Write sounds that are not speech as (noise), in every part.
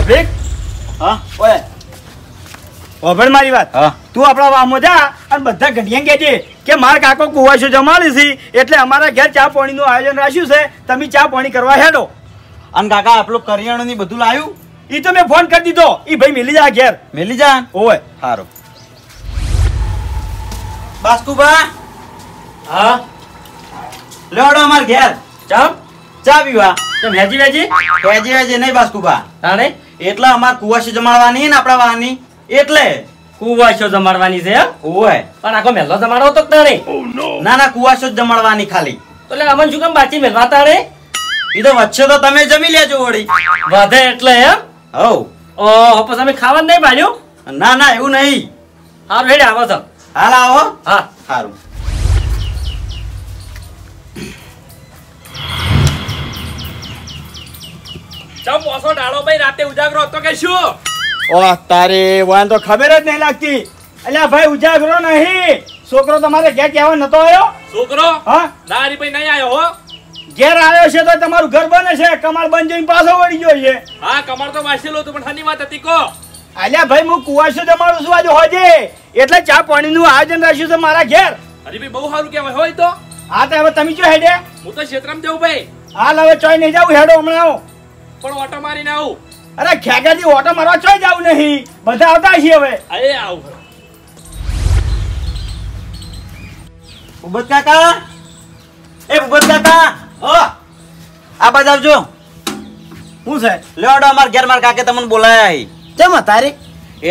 અભિક? હા? ઓય. ઓભણ મારી વાત. હા. તું આપણા વામો જા અને બધા ઘડિયા કહેજે કે માર કાકો કુવાશો જમાડી છે. એટલે અમારા ઘેર ચા પાણીનું આયોજન રાખ્યું છે. તમે ચા પાણી કરવા હેડો. અને કાકા આપણું કરિયાણું ની બધું લાવ્યું? એ તો મેં ફોન કરી દીધો. એ ભાઈ મિલી જા ઘેર. મેલી જા ઓય. સારું બાસ્કુબા હા? લેવડો અમાર ઘેર. ચા ચા પીવા. તો વેજી વેજી? વેજી વેજી નહીં બાસ્કુબા તાણે? એટલે અમાર કુવાસી જમાડવાની ને આપણા વાની એટલે કુવાશો જમાડવાની છે ઓય. પણ આખો મહેલો જમાડો તો તારે ના ના કુવાસો જ જમાડવાની ખાલી. તો એટલે અમન શું કેમ બાચી મેલવા તારે એ તો વચ્ચે તો તમે જમી લેજો વળી. વધે એટલે એમ હવ. ઓહો પછી અમે ખાવાનું નહીં બાજુ ના ના એવું નહીં. હારું હેડે આવો તો. હાલ આવો. હા. સારું ચમ ઓછો ડાળો ભાઈ રાતે ઉજાગરો હતો કે શું? ઓ તારે વાન તો ખબર જ નહીં લાગતી. અલ્યા ભાઈ ઉજાગરો નહીં. છોકરો તમારે ઘેર કહેવા નતો આવ્યો? છોકરો? હા? હરીભાઈ નહીં આવ્યો હો. ઘેર આવ્યો છે તો તમારું ઘર બને છે. કમાળ બંધ જોઈને પાછો વળી ગયો છે. હા કમાળ તો વાંચેલું હતું પણ શાની વાત હતી કો. અલ્યા ભાઈ હું કુવાસો જમાડું છું આજે હોજે? એટલે ચા પાણીનું આયોજન રાખ્યું છે મારા ઘેર. હરીભાઈ બહુ સારું કહેવાય હોય તો. હા તો હવે તમે જો હેડે? હું તો ક્ષેત્રમાં જવું ભાઈ. હાલ હવે ચોય નહીં જાવ હેડો હમણાં પણ ઓટો મારીને આવું. અરે ખેગાજી ઓટો મારવા ચોય જાવું નહીં. બધા આવતા છીએ હવે. અરે આવું. ઉબત કાકા. એ ઉબત કાકા. ઓ આ બાજુ આવજો. શું છે? લેવડો અમાર ઘેર માર કાકે તમને બોલાયા કેમ તારી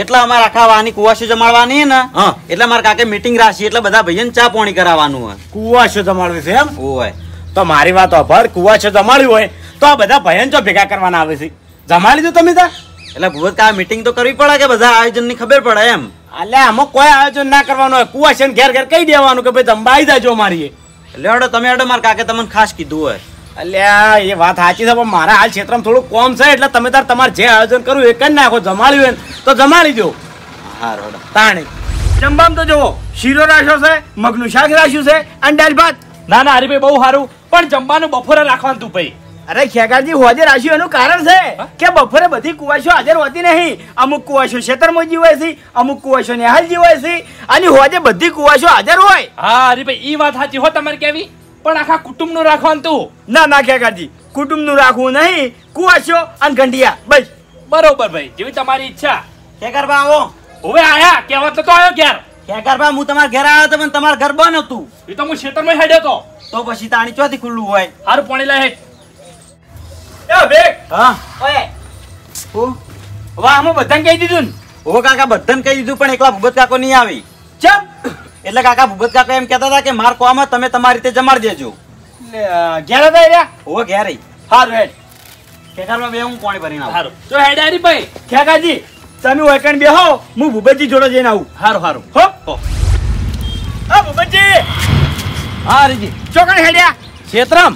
એટલે અમાર આખા વાની કુવાસી જમાડવાની ને? એટલે મારા કાકે મીટિંગ રાખી એટલે બધા ભાઈઓને ચા પાણી કરાવવાનું હોય. કુવાશો જમાડવી છે એમ? ઓય તો મારી વાત અભર છે જમાડ્યું હોય. તો આ બધા ભયન જો ભેગા કરવાના આવે છે. જમાડી દો તમે ત્યાં એટલે ભૂવત કા મીટિંગ તો કરવી પડે કે બધા આયોજનની ખબર પડે એમ? એટલે આમાં કોઈ આયોજન ના કરવાનું હોય. છે ઘેર ઘેર કહી દેવાનું કે ભાઈ તમે આવી જાજો મારી લેવડો તમે અડો મારા કાકે તમને ખાસ કીધું હોય. અલ્યા એ વાત સાચી છે પણ મારા હાલ ક્ષેત્રમાં થોડું કોમ છે એટલે તમે તાર તમારે જે આયોજન કરવું એ કરી નાખો. જમાડ્યું હોય તો જમાડી દો. હા રોડો તાણી. જમવામાં તો જુઓ શીરો રાખ્યો છે મગનું શાક રાખ્યું છે અને દાળ ભાત. ના ના હરીભાઈ બહુ સારું. પણ જમવાનું બપોરે રાખવાનું તું ભાઈ. અરે ખેગાજી હોજે રાખ્યું એનું કારણ છે કે બપોરે બધી કુવાશો હાજર હોતી નહીં. અમુક કુવાશો છેતરમોજી જીવાય છે અમુક કુવાશો નિહાલ જીવાય છે. અને હોજે બધી કુવાશો હાજર હોય. હા હરીભાઈ ઈ વાત સાચી હો તમારે કેવી પણ આખા કુટુંબનું રાખવાનું તું. ના ના ખેગાજી કુટુંબનું રાખવું નહીં. કુવાશો અને ગંઢિયા બસ. બરોબર ભાઈ જેવી તમારી ઈચ્છા. ખેકરબા આવો. હવે આયા કહેવા તો આવ્યો ઘેર. ખેકરબા હું તમારા ઘેર આવ્યો હતો પણ તમારા ઘર બંધ હતું. એ તો હું ખેતરમાં હેડ્યો તો. તો પછી તાણી ચોથી ખુલ્લું હોય. હારું પાણી લઈ હેડ. એ બેક હા. ઓય. હું. વાહ અમે બધાને કહી દીધું ને? ઓ કાકા બધાને કહી દીધું પણ એકલા ભૂપત કાકો નહીં આવી. ચમ. એટલે કાકા ભૂપત કાકા એમ કહેતા હતા કે માર કોમાં તમે તમારી રીતે જમાડી દેજો. ઘેર હતા રહ્યા? ઓ ઘેર. હારું હેડ. ખેતરમાં બે હું પાણી ભરીને આવું. હારું. તો હેડ હરીભાઈ ખેગાજી તમે ઓયકણ બેહો. હું ભૂપતજી જોડે જઈને આવું. હારું હારું. હો? હા. ભૂપતજી! હા હરીજી ચોકણ હેડ્યા? ક્ષેત્રમ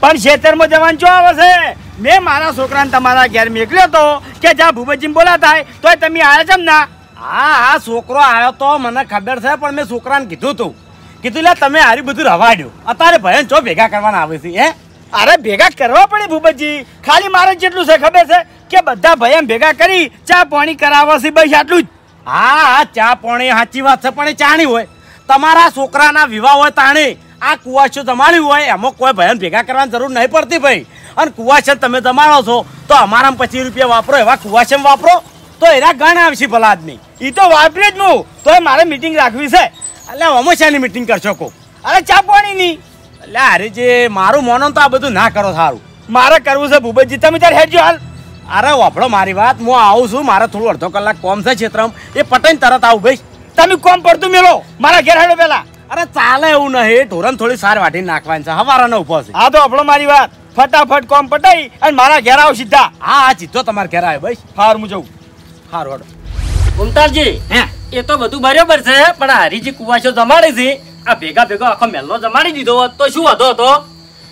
પણ ક્ષેત્રમાં જવાનું જો આવે છે? મેં મારા છોકરાને તમારા ઘેર મેકલ્યો તો કે જ્યાં ભૂપતજી બોલા થાય તોય તમે આવ્યા છે ના? હા હા છોકરો આવ્યો તો મને ખબર છે પણ મેં છોકરાને કીધું તું. કીધું લે તમે હારી બધું રવાડ્યો અત્યારે ભયન ચો ભેગા કરવાના આવે છે હે? અરે ભેગા કરવા પડે ભૂપતજી. ખાલી મારે જેટલું છે ખબર છે? કે બધા ભયન ભેગા કરી ચા પાણી કરાવવા છે બસ આટલું જ. હા હા, ચા પાણી સાચી વાત છે, પણ એ ચાણી હોય. તમારા છોકરાના વિવાહ હોય તાણે. આ કુવાશો જમાડ્યું હોય, એમાં કોઈ ભયન ભેગા કરવાની જરૂર નહીં પડતી ભાઈ. અને કુવાશો તમે જમાડો છો, તો અમારામાં પચીસ રૂપિયા વાપરો, એવા કુવાશમ વાપરો. તો એના ગણ આવશે ભલા આદમી. એ તો વાપરે જ હું તો મારે મીટિંગ રાખવી છે. એટલે અમોશાની મીટિંગ કરશો કો અરે ચા પાણીની. એટલે અરે જે મારું મોનો તો આ બધું ના કરો સારું. મારે કરવું છે ભૂપતજી, તમે ત્યારે હેડજો હાલ. અરે વાપડો મારી વાત હું આવું છું મારે થોડું અડધો કલાક કોમ છે ક્ષેત્રમાં. એ પટાઈને તરત આવું ભાઈ. તમે કોમ પડતું મેલો મારા ઘેર હેડો પેલા. અરે ચાલે એવું નહીં ઢોરણ થોડી સાર વાટી નાખવાની છે હવારાનો ઊભો છે. હા તો આપણો મારી વાત. ફટાફટ કોમ પટાઈ અને મારા ઘેર આવ સીધા. હા હા સીધો તમારા ઘેર આવે ભાઈ. હાર હું જઉં. હાર વાડો ઉમતાલજી હે? એ તો બધું બરાબર છે પણ આ હરીજી કુવાશો જમાડે છે. આ ભેગા ભેગો આખો મેલ્લો જમાડી દીધો હોત તો શું હતો? તો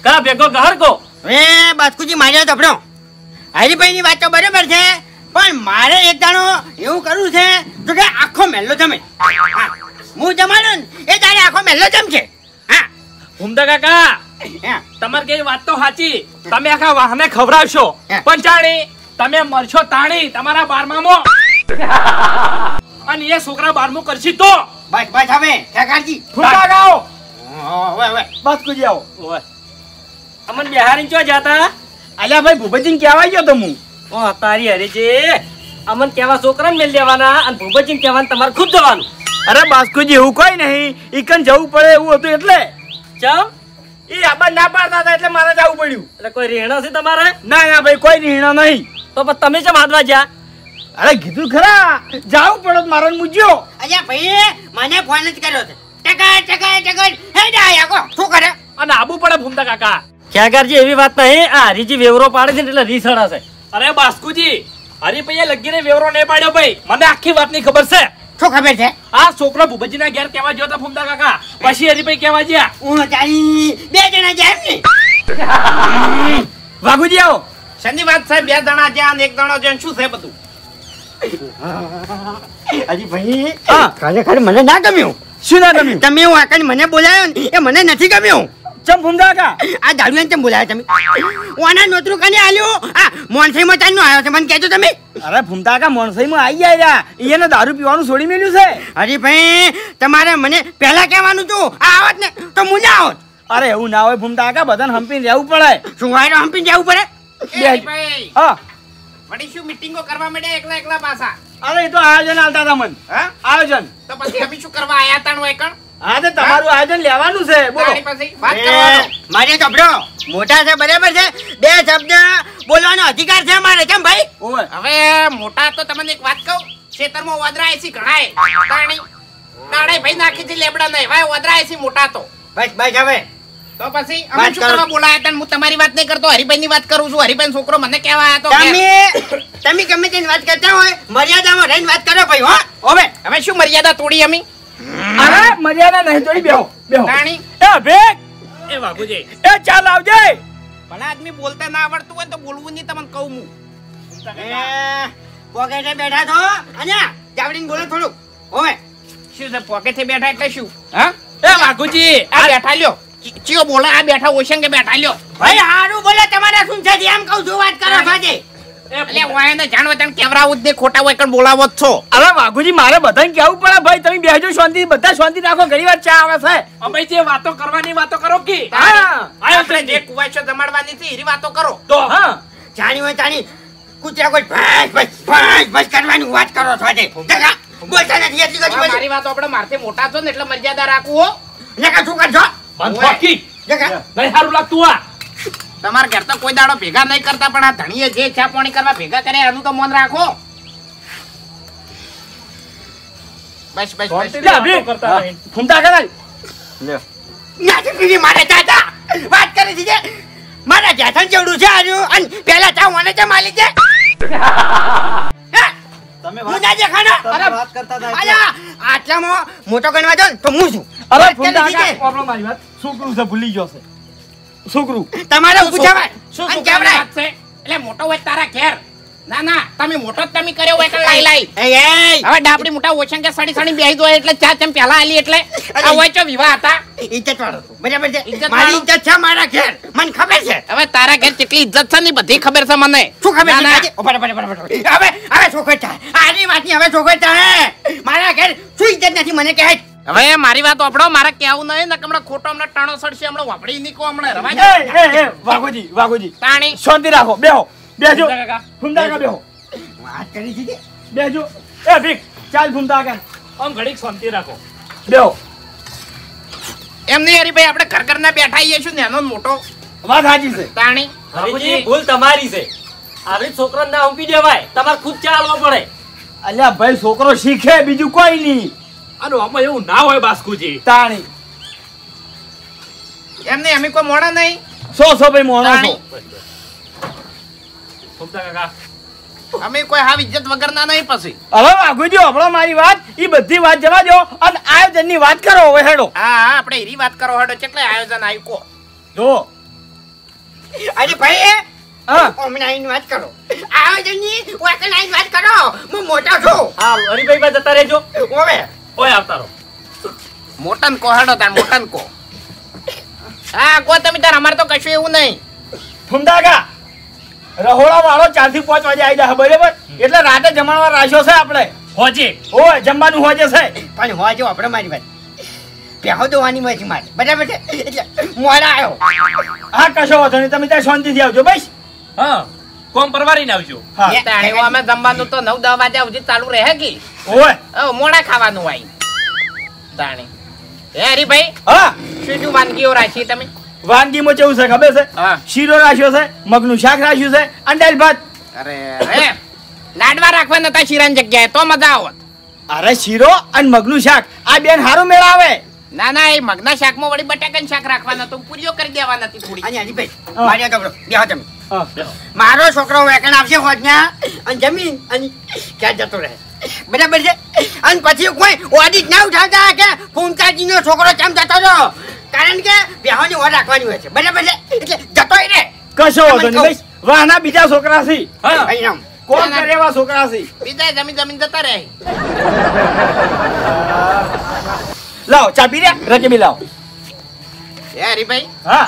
કા ભેગો ગહર કો એ બાસ્કુજી માર્યા તપડો હરીભાઈની વાત તો બરાબર છે પણ મારે એક દાણો એવું કરવું છે તો કે આખો મહેલો જમે. હું જમાડો ને એ તારે આખો મહેલો જમશે. હા. ઉમદા કાકા હા. તમારે કઈ વાત તો સાચી. તમે આખા વાહને ખવડાવશો. પણ જાણી તમે મરશો તાણી તમારા બારમામાં. અને એ છોકરા બારમું કરશે તો. બસ બસ હવે ઠેકારજી ફૂટા ગાઓ. હવે હવે. બસ કુજી આવો. અમન બિહારી ચો જાતા? અલ્યા ભાઈ ભૂપતજી કહેવાય ગયો તો હું. ઓ તારી હરીજી અમન કેવા છોકરાને મેલ દેવાના અને ભૂપતજી કહેવાનું તમારે ખુદ જવાનું. અરે બાસ્કુજી એવું કોઈ નહીં. ઈકન જવું પડે એવું હતું એટલે. ચમ? એ આબા ના પાડતા હતા એટલે મારે જવું પડ્યું. એટલે કોઈ રહેણો છે તમારે? ના ના ભાઈ કોઈ રહેણો નહીં. તો પછી તમે ચમ હાથવા જ્યાં? અરે કીધું ખરા. જાવું પડે મારો મૂજ્યો અલ્યા ભાઈ મને ફોન જ કર્યો છે. ટકા ટકા ટકા હે ડાયા કો. શું કરે? અને આબુ પડે ભૂમતા કાકા. ખ્યાગારજી એવી વાત નહીં. આ હરીજી વેવરો પાડે છે એટલે રીસડા છે અરે બાસ્કુજી હરીભાઈએ લગીને વેવરો નહીં પાડ્યો ભાઈ. મને આખી વાતની ખબર છે. શું ખબર છે? આ છોકરો ભૂપતજીના ઘેર કેવા ગયો તો ફૂમતા કાકા. પછી હરીભાઈ કેવા ગયા હું તારી બે જણા જાય ને? (laughs) વાઘુજી આવો. શેની વાત સાહેબ બે જણા જ્યાં એક જણો જ્યાં. શું છે બધું? અજી ભાઈ ખરેખર મને ના ગમ્યું. શું ના ગમ્યું? તમે એવું આકન મને બોલાયો ને એ મને નથી ગમ્યું. ચમ ફૂમતા કા? આ દારૂને ચમ બોલાયો તમે? ઓના નોતરું કને આલ્યો? આ મોનસઈમાં ચાલનો આવ્યો છે મને કહેજો તમે. અરે ફૂમતા કા મોણસાઈમાં આવી ગયા રહ્યા એને દારૂ પીવાનું છોડી મેલ્યું છે. અરે ભાઈ તમારે મને પહેલા કહેવાનું હતું. આ આવત ને તો હું ના આવત. અરે એવું ના હોય ફૂમતા કા બધાને હંપીને રહેવું પડે. શું વાયરો હંપીને જવું પડે? હા. વળી શું મીટિંગો કરવા માટે એકલા એકલા પાછા? અરે એ તો આયોજન આલતા હતા મન. હા? આયોજન. તો પછી અમે શું કરવા આયા તાણ હોય કણ? તો તમારું આયોજન લેવાનું છે. મારે સાંભળો મોટા છે બરાબર છે? બે શબ્દ બોલવાનો અધિકાર છે મારે કેમ ભાઈ? હવે મોટા તો તમને એક વાત કહું ખેતરમાં વાદરા એસી ઘણાય તાણી તાણે ભાઈ નાખી હતી લેબડા નહીં. ભાઈ વાદરા એસી મોટા તો. બસ બસ હવે. તો પછી અમે શું કરો. કરવા બોલાયા હતા હું તમારી વાત નહીં કરતો હરિભાઈ ની વાત કરું છું. હરિભાઈ છોકરો મને કહેવા આવ્યો તો તમે તમે ગમે તેની વાત કરતા હોય મર્યાદામાં રહીને વાત કરો ભાઈ હો. હવે હવે શું મર્યાદા તોડી અમે? અરે મર્યાદા નહીં તોડી બેહો બેહો. તાણી એ ભેગ. એ બાપુજી એ ચાલ આવજે. ભલા આદમી બોલતા ના આવડતું હોય તો બોલવું નહીં તમને કહું હું. એ, પોકેટે બેઠા છો? અને જાવડીને બોલો થોડું હવે શું છે પોકેટે બેઠા એટલે શું? હા? એ બાપુજી આ બેઠા લ્યો. ચિયો બોલા આ બેઠા ઓશંગે બેઠા લ્યો. ભાઈ હારું બોલે તમારે શું છે? એમ કહું છું વાત કરો સાજે એટલે વાયને જાણવા તને કેવરાવું જ નહીં ખોટા હોય કણ બોલાવો જ છો. અરે વાઘુજી મારે બધાને કેવું પડે ભાઈ? તમે બેહજો શાંતિ બધા શાંતિ રાખો ઘણી વાર ચા આવે છે. અમે જે વાતો કરો કે? હા. આપણે જે કુવાશો જમાડવાની હતી એની વાતો કરો. તો? હા. જાણી હોય જાણી કૂતરા કોઈ ભાઈ ભાઈ ભાઈ ભાઈ કરવાની વાત કરો છો આજે. જગા બોલતા નથી એટલી હવે ઘડી મારી વાતો આપણે મારથી મોટા છો ને એટલે મર્યાદા રાખવું હો. શું નહીં સારું લાગતું આ તમારા ઘર તો કોઈ દાડો ભેગા નહીં કરતા પણ આ ધણીએ જે ચા પાણી કરવા ભેગા કરે એનું તો મન રાખો. બસ બસ બસ. ફૂમતા કરાય નાથી પીવી મારે ચાચા વાત કરી દીધી મારા જેઠાણ જેવડું છે આજુ અને પેલા ચા મને છે માલી છે. (laughs) તમે વાત ના દેખાડો અરે વાત કરતા હતા આયા, આટલામાં મોટો ગણવા જો તો હું છું. અરે વાત કરી પ્રોબ્લેમ આવી વાત. શું કરું છે ભૂલી ગયો છે. છોકરું. તમારે પૂછાવાય શું શું કેવડાય. એટલે મોટો હોય તારા ઘેર. ના ના તમે મોટો જ તમે કર્યો હોય એટલે લાઈ લાઈ. હવે ડાપડી મોટા ઓછંગે સડી સડી બેહી દો એટલે ચા તેમ પેલા આલી એટલે? આ હોય ચો વિવાહ હતા. ઇજ્જત વાળો બરાબર છે? મારી ઇજ્જત છે મારા ઘેર. મને ખબર છે? હવે તારા ઘેર કેટલી ઇજ્જત છે ને બધી ખબર છે મને. શું ખબર ના, છે? ના. આજે? ઓ, બરાબર, બરાબર, બરાબર. હવે હવે છોકર થાય આની વાતની હવે છોકર થાય મારા ઘેર શું ઇજ્જત નથી? મને કહે હવે મારી વાત ઓપડો મારે કેવું નહીં ને હમણાં ખોટો હમણાં ટાણો સડશે હમણાં વાપડી નીકો હમણાં રવાય એ એ વાગોજી વાઘુજી વાઘુજી. તાણી. શાંતિ રાખો બેહો બેજો ફૂમતા કા બેહો. વાત કરી દીધી બેજો એ ભીખ ચાલ ફૂમતા કા આમ ઘડીક શાંતિ રાખો. બેહો. એમ નહીં હરીભાઈ આપણે ઘર ઘરના બેઠા આવીએ છું ને એનો મોટો. વાત સાચી છે. તાણી. હરીજી ભૂલ તમારી છે. આવી છોકરાને ના ઉંપી દેવાય. તમારે ખુદ ચાલવો પડે. અલ્યા ભાઈ છોકરો શીખે બીજું કોઈ નહીં. અને આમાં એવું ના હોય બાસ્કુજી. તાણી. એમ નહીં અમે કોઈ મોડા નહીં. સો સો ભાઈ મોણો છો તાણી. કાકા. અમે કોઈ હાવ ઇજ્જત વગરના નહીં પછી. હવે વાઘુજી હમણાં મારી વાત એ બધી વાત જવા દો અને આયોજનની વાત કરો હવે હેડો. હા હા આપણે એરી વાત કરો હડો કેટલે આયોજન આવ્યું જો. અરે ભાઈ હા. હમણાં વાત કરો. આયોજનની વાત કરો. હું મોટા છું. હા હરીભાઈ ભાઈ જતા રહેજો. હવે. ઓય આવતારો. મોટન કો હડો તાર મોટન કો. હા કો તમે તાર અમારે તો કશું એવું નહીં. ફૂમતા રહોળા વાળો ચારથી પાંચ વાગે આવી જાય બરાબર? એટલે રાતે જમણવાર રાખ્યો છે આપણે. હોજે. ઓ જમવાનું હોજે છે. પણ હોય આપણે મારી વાત. પ્યાહો દોવાની મારી મારી બરાબર છે? એટલે મોડા આવ્યો હા કશો વાંધો નહીં તમે ત્યાં શાંતિથી આવજો બસ. હા. કોમ પરવારીને આવજો. હા. એ- તાણે એવો અમે જમવાનું તો નવ દસ વાગ્યા સુધી ચાલુ રહે કે ઓય. મોડા ખાવાનું આઈ તાણી. હે હરીભાઈ હા. શું શું વાનગીઓ રાખી તમે? વાનગીમાં કેવું છે ખબર છે? શીરો રાખ્યો છે મગનું શાક રાખ્યું છે અંડાલ ભાત. અરે અરે લાડવા રાખવા નતા શીરાની જગ્યાએ તો મજા આવત. અરે શીરો અને મગનું શાક. આ બેન હારું મેળાવે ના ના એ મગના શાકમાં વળી બટાકાનું શાક રાખવાના તો પૂરીઓ કરી દેવાના હતી થોડી. અહીંયા હરીભાઈ મારી આગળ બેહો તમે. મારો છોકરો વેકણ આવશે હોજના. અને જમીન અને ક્યાં જતો રહે. બરાબર છે? અને પછી કોઈ ઓડિટ ના ઉઠાવતા કે ફૂમતાજીનો છોકરો કેમ જતો રહ્યો? કારણ કે બેહોની ઓર રાખવાની હોય છે. બરાબર છે? એટલે જતો રે કશો વાંધો નહીં. વાહના બીજા છોકરા છે. કોણ કરે એવા છોકરા છે બીજા જમીન જમીન જતા રહે. લાવ ચાબી રે રજબી લાવ. એ હરીભાઈ? હા.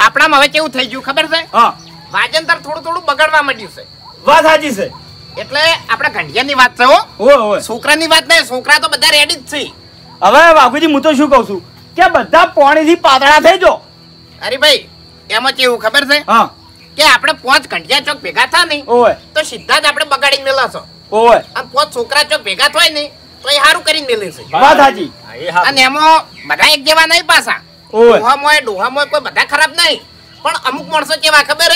આપણામાં હવે કેવું થઈ ગયું ખબર છે? હા. વાજંતર થોડું થોડું બગડવા માંડ્યું છે. વાત સાચી છે. એટલે આપણે ઘંટિયાની વાત છે હો. છોકરાની વાત નહીં છોકરા તો બધા રેડી જ છે. હવે બાપુજી હું તો શું કહું છું? કે બધા પાણીથી પાતળા થઈ જો હરીભાઈ એમાં કેવું ખબર છે? હા. કે આપણે પાંચ ઘંટિયા ચોક ભેગા થા નહીં ઓય. તો સીધા જ આપણે બગાડી મેલાશો ઓય. અને પાંચ છોકરા ચોક ભેગા થાય નહીં તો એ સારું કરીને મેલે છે. વાત સાચી. અને એમાં બધા એક જેવા નહીં પાછા. ઓય. ડોહામોય ડોહામોય કોઈ બધા ખરાબ નહીં. પણ અમુક માણસો કેવા ખબર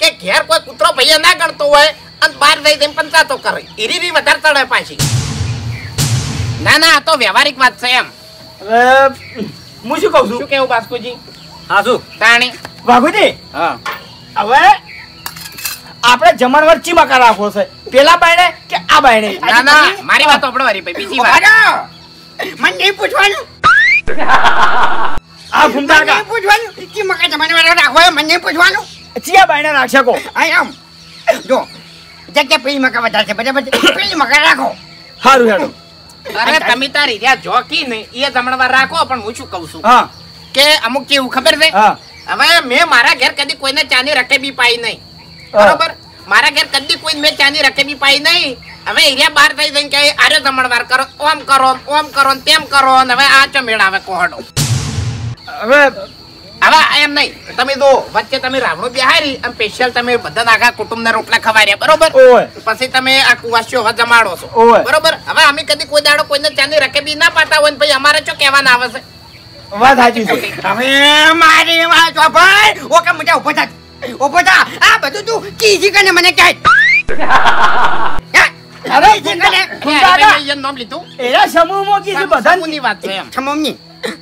કે ઘેર કોઈ કૂતરો ભૈયા ના ગણતો હોય અને બહાર જઈ જઈને પંચાતો કરે. ઈરી બી વધારે તળે પાછી. ના ના આ તો વ્યવહારિક વાત છે એમ. હવે હું શું કહું શું કેવું બાસ્કુજી? હા શું? તાણી બાબુજી હા. હવે આપણે જમણવાર ચીમાકા રાખવો છે. પેલા બાયણે કે આ બાયણે? ના ના મારી વાત સાંભળો હરીભાઈ બીજી વાત. મને નહીં પૂછવાનું. (laughs) આ મને પૂછવાનું કે મકા તમારે વાળો રાખવો મને પૂછવાનું. ચિયા બાયણે રાખશે કો? અહીં આમ જો જગ્યા પેલી મકા વધારે છે બરાબર પેલી મકા રાખો. સારું હેડો. અરે તમે તારી રહ્યા જોકી ને એ જમણવાર રાખો પણ હું શું કહું છું? હા. કે અમુક કેવું ખબર છે? હવે મેં મારા ઘેર કદી કોઈને ચાની રકેબી પાઈ નહીં. બરોબર? મારા ઘેર કદી કોઈ મેં ચાની રકેબી પાઈ નહીં. હવે એરિયા બહાર થઈ જઈને કે આરે જમણવાર કરો ઓમ કરો ઓમ કરો ને તેમ કરો હવે આ ચમેડ આવે કોહડો. હવે હવે એમ નહીં. તમે દો વચ્ચે તમે રાવણું બિહારી અને સ્પેશિયલ તમે બધા આખા કુટુંબના રોટલા ખવાડ્યા બરોબર? પછી તમે આ કુવાસીઓ હવે જમાડો છો. બરોબર? હવે અમે કદી કોઈ દાડો કોઈને ચાની રકેબી ના પાતા હોય પછી અમારે શું કહેવાના આવે છે? વાત સાચી છે. હવે મારી વાત ભાઈ? ઓકે મજા ઊભો થા. ઊભો થા. આ બધું તું કીજી કને મને કહે. અરે જીકને એનું નામ લીધું. એના સમૂહમાં કીધું બધાની વાત છે છમમની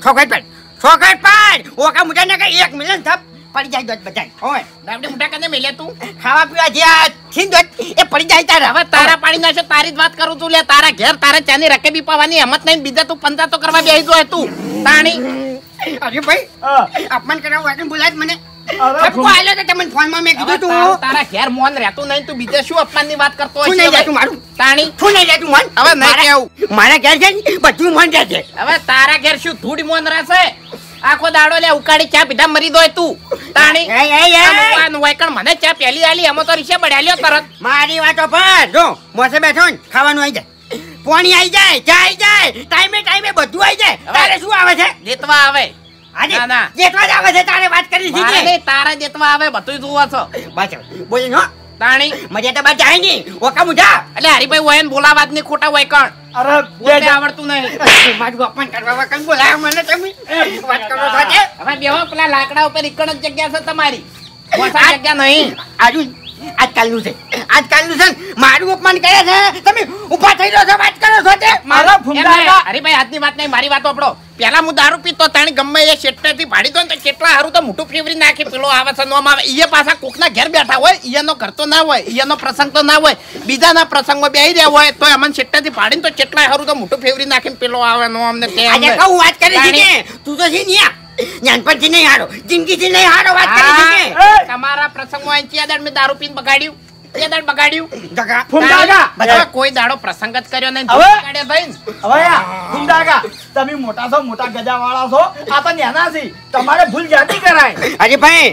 છોકર પર છોકર પાડ! ઓકા મુજા ને કે એક મિલન થપ પડી જાય દોત બધાય. હોય દાબડી મુટા કને મેલે તું? ખાવા પીવા જે છીન દોત એ પડી જાય તારા. હવે તારા પાડી છે તારી જ વાત કરું છું લે તારા ઘેર તારા ચાની રકેબી પાવાની હિંમત નહીં બીજા તું પંચાતો કરવા બેહી જો તું. તાણી. અરે ભાઈ અપમાન કરાવ વાગે બોલાય જ મને. ઠપકો આલ્યો તો તમને ફોનમાં મેં કીધું તું? તારા ઘેર મોન રહેતું નહીં તું બીજે શું અપમાનની વાત કરતો હોય નહીં છે મારું? તાણી? શું નહીં રહેતું મન? હવે નહીં કેવું. મારા ઘેર છે ને બધું મન રહે હવે તારા ઘેર શું ધૂળ મોન રહેશે? આખો દાડો લે ઉકાળી ચા પીધા મરી દોય તું. તાણી? વાયકણ મને ચા પેલી આલી એમાં તો રીસે બળ્યા તરત. મારી વાતો પર જો મોસે બેઠો ને ખાવાનું આવી જાય. પાણી આવી જાય ચા આવી જાય ટાઈમે ટાઈમે બધું આવી જાય. તારે શું આવે છે? જીતવા આવે. ના, ના. જેટલા જ આવે છે તારે વાત કરી મારે દીધી નહીં, તારે આવે બધું જુઓ છો. બસ બોલી નો તાણી. મજા તો બચાય નહીં ઓકા મુજા. એટલે હરીભાઈ હોય ને બોલાવા જ નહીં ખોટા અરે બોલતે આવડતું નહીં. મારું અપમાન કરવા મને તમે? વાત કરો છો હવે બેહો પેલા લાકડા ઉપર એકણ જ જગ્યા છે તમારી. ઓછા જગ્યા નહીં. આજુ આજકાલનું છે. આજકાલનું છે મારું અપમાન કરે છે. તમે ઊભા થઈ રહ્યો છો વાત કરો છો તે. મારા એમ અરે ભાઈ આજની વાત નહીં મારી વાત આપણો પેલા હું દારૂ પીતો તાણી ગમે એ શેઠેથી ભાડી દો ને કેટલા સારું તો મોટું ફેવરી નાખી. પેલો આવે છે નોમ આવે. ઈએ પાછા કોકના ઘેર બેઠા હોય ઈયાનો ઘર તો ના હોય ઈયાનો પ્રસંગ તો ના હોય. બીજાના પ્રસંગમાં બેહી રહ્યા હોય તો અમને શેઠેથી ભાડીને તો કેટલા હારું તો મોટું ફેવરી નાખીને પેલો આવે નો અમને તે આજે અમને. વાત કરી છે તું તો છે ને નાનપણથી નહીં હારો જિંદગીથી નહીં હારો વાત કરી છે તમારા પ્રસંગમાં અહીંથી આ દાડ મેં દારૂ પીને બગાડ્યું. તે દાડ બગાડ્યું જગા ફૂમતાકા બધા કોઈ દાડો પ્રસંગ જ કર્યો નહીં. હવે? બગાડ્યા ભાઈ હવે આ તમે મોટા છો મોટા ગજા છો. આ તો નાના છે. તમારે ભૂલ જાતી કરાય. અરે ભાઈ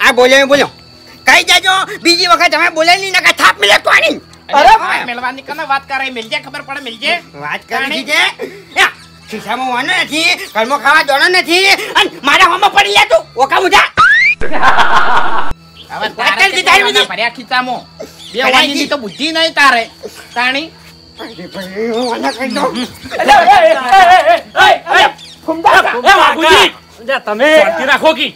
આ બોલ્યો બોલ્યો. કઈ દેજો બીજી વખત અમે બોલેલી નકા થાપ મિલે તો આની. અરે! ભાઈ મેલવાની કને વાત કરે મિલજે ખબર પડે મિલજે. વાત કરી છે. ખિસ્સામાં વાનો નથી ઘરમાં ખાવા દોડો નથી અને મારા હોમાં પડી લે તું ઓકા મુજા હવે તારે કે ભર્યા ખીચામાં બે વાગી તો બુદ્ધિ નહીં તારે તાણી તમે રાખો કી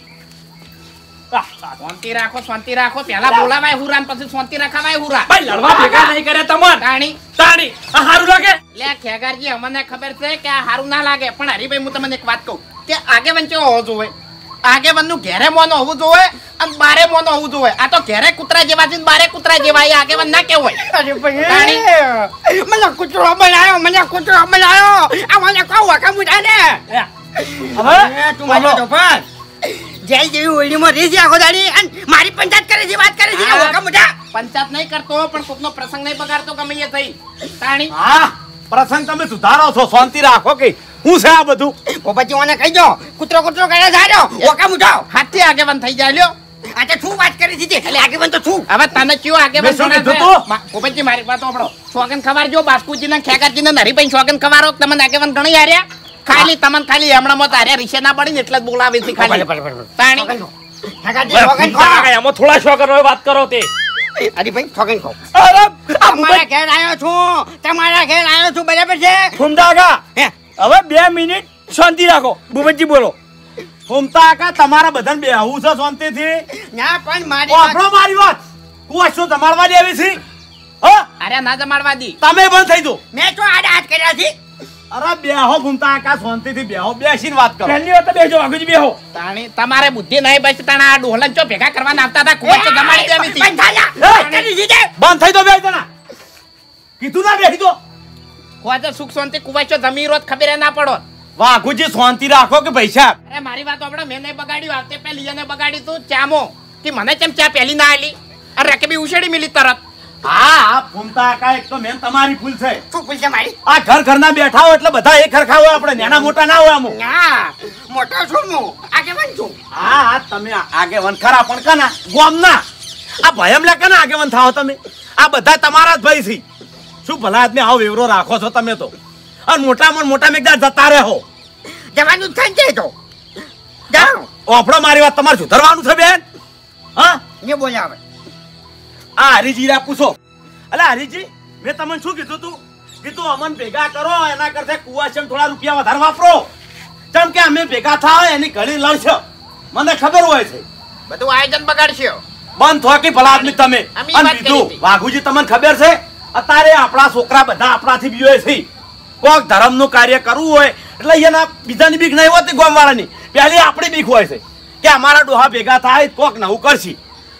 શાંતિ રાખો શાંતિ રાખો. પેલા બોલાવાય હુરા પછી શાંતિ રખાવાય હુરા. ભાઈ લડવા ભેગા નહીં કરે તમન. તાણી. તાણી આ હારું લાગે? લે ખેગારજી અમને ખબર છે કે આ હારું ના લાગે. પણ હરીભાઈ હું તમને એક વાત કહું. કે આગેવન કેવો હોવો જોવે આગેવનનું ઘેરે મોનો હોવું જોવે અને બારે મોનો હોવું જોવે આ તો ઘેરે કૂતરા જેવા છે ને બારે કૂતરા જેવા. એ આગેવન ના કેવાય અરે મને કૂતરો બનાયો મને કૂતરો બનાયો. આ મને કહું ઓકા મુજા ને હવે? તું મારો તો પણ જય જેવી ઓળીમાં રહી છે આખો દાડી અને મારી પંચાયત કરે છે વાત કરે છે હા. ઓકા મોટા? પંચાયત નહીં કરતો પણ કોકનો પ્રસંગ નહીં બગાડતો ગમે એ થઈ. તાણી? હા પ્રસંગ તમે સુધારો છો શાંતિ રાખો કે હું છે આ બધું? પોપચી ઓને કહી દો કૂતરો કૂતરો કરે છે ઓકા મોટા? હાથી આગેવાન થઈ જાય લ્યો. આજે તો શું વાત કરી છે એટલે આગેવાન તો છું. હવે તને કયો આગેવાન શું કીધું તો? મા- મારી વાત સાંભળો. શોગન ખવાર જો બાસ્કુજી ને ખેગારજી ને હરીભાઈ સોગન ખવારો તમને આગેવાન ઘણી હાર્યા? ખાલી તમને ખાલી હમણાં મત હાર્યા રીશે ના પડી ને એટલે જ બોલાવે છે ખાલી. એમાં થોડા શોકર વાત કરો તે. હરીભાઈ તમારા ઘેર આવ્યો છું. તમારા ઘેર આવ્યો છું બરાબર છે? ફૂમતા હે. હવે બે મિનિટ શાંતિ રાખો. ભૂપતજી બોલો. ફૂમતા કાકા તમારા બધાને બેહવું છે શાંતિથી? ના પણ મારી વાત- વાપરો મારી વાત. હું શું જમાડવા દેવી છે? હા? અરે ના જમાડવા દી. તમે બંધ થઈ દો. મેં તો આડા હાથ કર્યા છે. અરે બેહો કાકા શાંતિથી બેહો બેસીને વાત કરો. પહેલી વાત બેહજો આગળ બેહો. તાણી તમારે બુદ્ધિ નહીં બસ તાણા આ ડોહલન ચો ભેગા કરવાના આવતા હતા કુવત જમાડી દેવી હતી થાલા, એ! બંધ થઈ દો બે જણા. કીધું ના બેસી દો સુખ શાંતિ કુવાચો જમી રોત ખબર ના પડો. વાઘુજી શાંતિ રાખો કે પૈસા અરે મારી વાત આપણે મેં નહીં બગાડ્યું આવતે પેલી એને બગાડી તું ચામો. કે મને કેમ ચા પેલી ના આલી? અરે રકેબી ઉછેડી મિલી તરત. હા. ફૂમતા કાકા એક તો મેન તમારી ભૂલ છે. શું મારી? આ ઘર ઘરના બેઠા હોય એટલે બધા એક હરખા હોય આપણે નાના મોટા ના હોય અમુક. ના મોટો છું હું. આગેવાન છું. હા હા તમે આગેવાન ખરા પણ કના ગોમના. આ ભયમ લે કના આગેવાન થાઓ તમે? આ બધા તમારા જ ભાઈ છે. શું ભલા આદમી આવો વેવરો રાખો છો તમે તો? અને મોટામાં મોટા મેઘદાર જતા રહો. જવાનું થઈ જાય તો. જાઓ. મારી વાત તમારે સુધરવાનું છે બેન? હા? ને બોલાવે. આ હરીજીરા પૂછો. અલા હરીજી મેં તમને શું કીધું તું? કીધું અમન ભેગા કરો એના કરતા કુવાસમ થોડા રૂપિયા વધારે વાપરો. કેમ કે અમે ભેગા થાય એની ઘડી લડશો મને ખબર હોય છે. બધું આયોજન બગાડશો. બંધ થો કે ભલા આદમી તમે. અને બીજું વાઘુજી તમને ખબર છે? અત્યારે આપણા છોકરા બધા આપણાથી બીજો છે. કોક ધર્મનું કાર્ય કરવું હોય એટલે એના બીજાની બીક નહીં હોતી ગોમવાળાની. પહેલી આપણી બીક હોય છે કે અમારા ડોહા ભેગા થાય કોક નવું કરશી.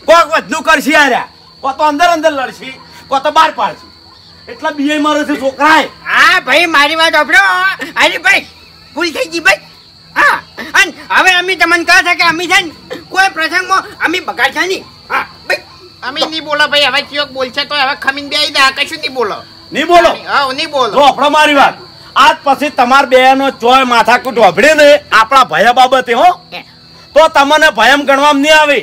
કોક વધુ કરશી આર્યા કો તો અંદર અંદર લડશી કો તો બહાર પાડશી. એટલા બીએ મારો છે છોકરાએ હા ભાઈ મારી વાત સાંભળો. અરે ભાઈ ભૂલ થઈ ગઈ ભાઈ. હા અને હવે અમે તમને કહે છે કે અમે છે ને કોઈ પ્રસંગમાં અમે બગાડશે નહીં. હા ભાઈ. અમે નહીં બોલો ભાઈ હવે કયો બોલશે તો હવે ખમીન બે દે કશું નહીં બોલો. નહીં બોલો? હા નહીં બોલો. આપણો મારી વાત. આજ પછી તમાર બેનો ચોય માથાકૂટ વભડે ને આપણા ભયા બાબતે હો. તો તમને ભયમ ગણવામાં નહીં આવે.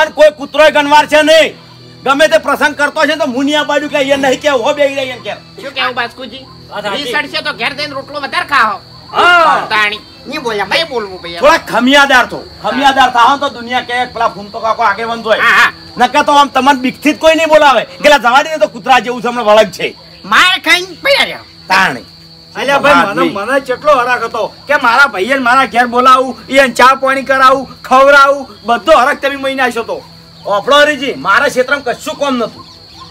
અને કોઈ કૂતરો ગણવાર છે નહીં. ગમે તે પ્રસંગ કરતો છે તો મુનિયા બાજુ કે અહીંયા નહીં કે હો બે રહ્યા કે. શું કેવું બાસ્કુજી? રીસડ છે તો ઘેર જઈને રોટલો વધારે ખાઓ. હા. તાણી ની બોલ્યા ભાઈ બોલવું ભાઈ. થોડા ખમિયાદાર તો ખમિયાદાર થાઓ તો દુનિયા કે પેલા ફૂન તો કાકો આગે વંતો હોય. હા તો આમ તમને બીકથી જ કોઈ નહીં બોલાવે. કે જવા દે તો કૂતરા જેવું છે હમણાં વળગ છે. માર ખાઈને પડ્યા રહ્યો. તાણી. અલ્યા ભાઈ મને મને કેટલો હરખ હતો કે મારા ભાઈએ મારા ઘેર બોલાવું એને ચા પાણી કરાવું ખવડાવું બધો હરખ તમે મહિને આશો તો. ઓફળો હરીજી મારા ક્ષેત્રમાં કશું કોમ નતું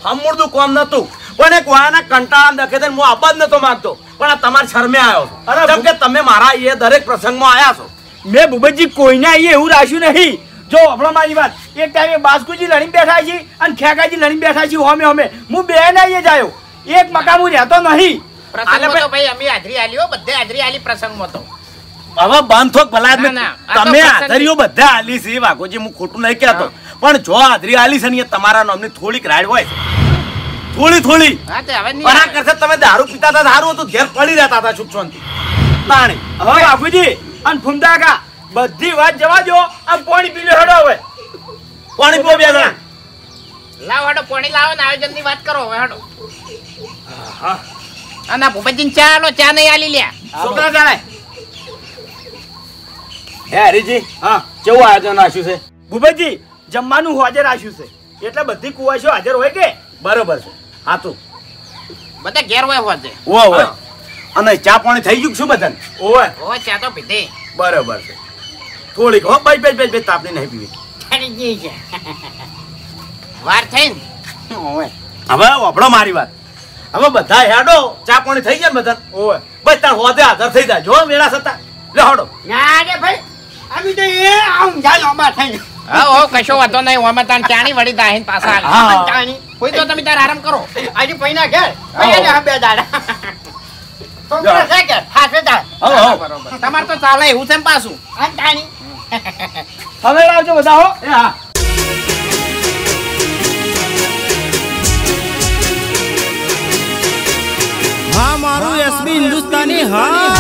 હમુરદું કોમ નતું પણ એક વાના કંટાળા દખે હું આપવા જ નતો માંગતો પણ આ તમારા શરમે આવ્યો છું. અરે કેમ કે તમે મારા એ દરેક પ્રસંગમાં આવ્યા છો. મેં ભૂપતજી કોઈને અહીં એવું રાખ્યું નહીં. જો આપણો મારી વાત. એક ટાઈમે બાસ્કુજી લણી બેઠા છે અને ખેકાજી લણી બેઠા છે હોમે હોમે. હું બે ને અહીંયા જાયો એક મકાન હું રહેતો નહીં. પ્રસંગમાં ભાઈ અમે હાજરી આલી બધે હાજરી આલી પ્રસંગમાં તો. હવે બંધ થોક ભલા તમે હાજરીઓ બધા આલી છે વાઘોજી હું ખોટું નહીં કહેતો. પણ જો હાજરી આલી છે ને તમારા નામની થોડીક રાડ હોય. થોડી થોડી. હા તે હવે નહીં પણ આ કરશે તમે દારૂ પીતા હતા સારું હતું ઘેર પડી રહેતા હતા સુખ શાંતિ તાણી હવે બાપુજી અને ફૂમદાકા બધી વાત જવા દો આમ પાણી પીવે હડો હવે. પાણી પીવો બે જણા. લાવ હડો પાણી લાવો ને આયોજનની વાત કરો હવે હડો. અને ભૂપતજી ચાલો ચા નહીં આલી લ્યા. છોકરા ચાલે. હે હરીજી હા. કેવું આયોજન આશ્યું છે? ભૂપતજી જમવાનું હાજર આશ્યું છે. એટલે બધી કુવાશો હાજર હોય કે? બરોબર છે. હા તું. બધા ઘેર હોય હોતે ઓ હોય. અને ચા પાણી થઈ ગયું કે શું બધાને? ઓય ઓ ચા તો પીધી. બરોબર છે. થોડીક હો ભાઈ ભાઈ ભાઈ ભાઈ તાપની નહીં પીવી. ઠરી ગઈ છે. વાર થઈ ને? ઓવે હવે વાપડો મારી વાત. હવે બધા હેડો ચા પાણી થઈ ગયા બધા ઓય ભાઈ તાર હોદે હાજર થઈ જાય. જો મેળા સતા. લે હડો. ના રે ભાઈ. આવી તો એ આમ જાય લોબા થઈને. હા ઓ કશો વાતો નહીં ઓમાં તાણ ચાણી વળી દાહીન પાછા આલી. હા. તાણી કોઈ તો તમે તાર આરામ કરો. આજે પૈના ઘેર? પૈના ને બે દાડા. છોકરા છે કે? હાથે દાડ હો હો. બરોબર તમાર તો ચાલે એવું છે પાછું? આ તાણી હવે આવજો બધા હો. એ હા. હા મારું એસબી હિન્દુસ્તાની હા.